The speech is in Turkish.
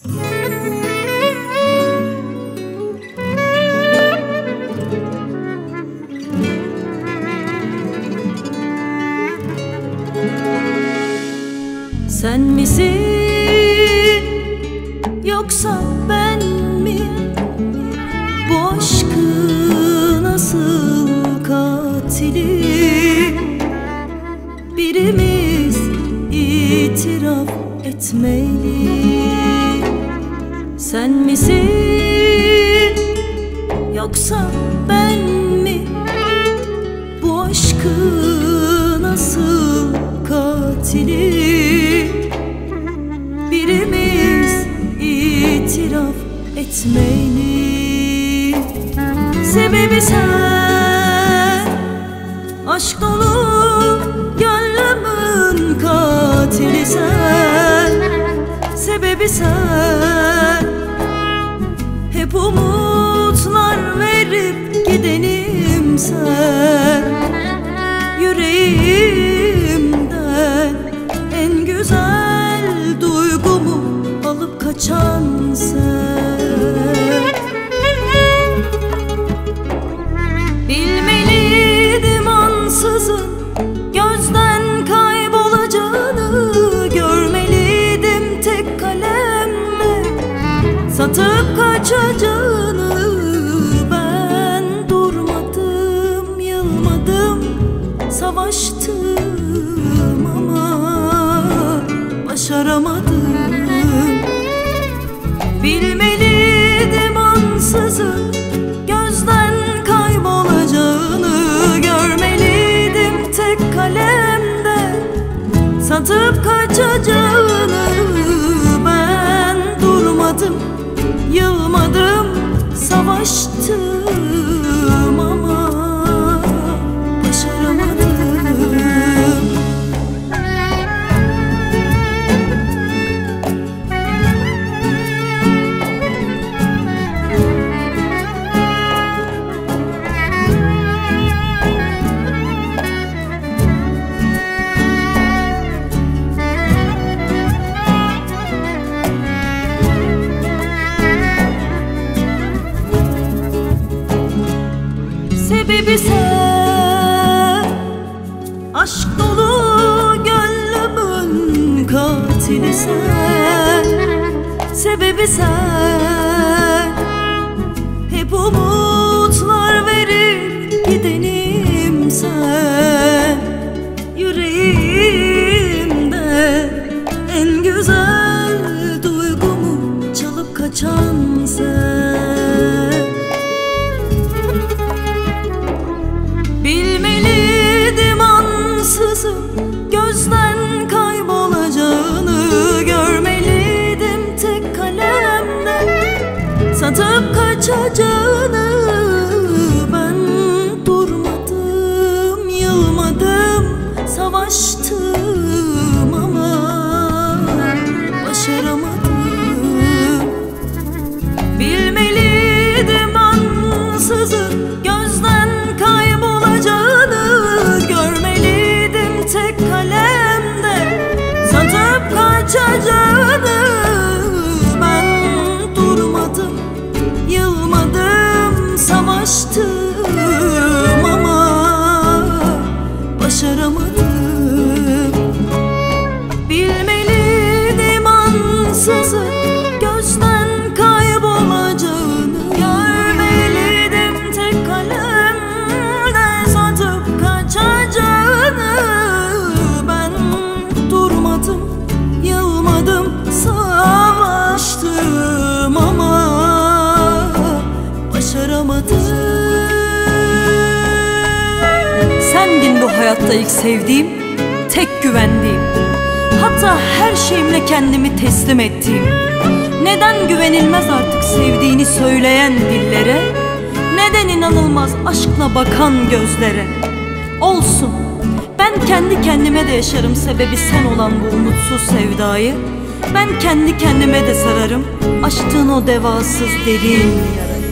Sen misin yoksa ben mi? Bu aşkın asıl katili? Birimiz itiraf etmeli Sen misin? Yoksa ben mi? Bu aşkın asıl katili Birimiz itiraf etmeli Sebebi sen. Aşk dolu gönlümün katili sen. Sebebi sen Bilmeliydim ansızın gözden kaybolacağını Görmeliydim tek kalemle. Satıp kaçacağını Ben durmadım, yılmadım, savaştım ama başaramadım savaştım Sebebi sen Aşk dolu gönlümün katili sen Sebebi sen. Hep umutlar satıp kaçacağını Ben durmadım, yılmadım, savaştım ama başaramadım. Bilmeliydim ansızın gözden kaybolacağını Görmeliydim tek kalemde. Satıp kaçacağını Sendin bu hayatta ilk sevdiğim, tek güvendiğim Hatta her şeyimle kendimi teslim ettiğim Neden güvenilmez artık sevdiğini söyleyen dillere Neden inanılmaz aşkla bakan gözlere? Olsun ben kendi kendime de yaşarım sebebi sen olan bu umutsuz sevdayı Ben kendi kendime de sararım açtığın o devasız derin yara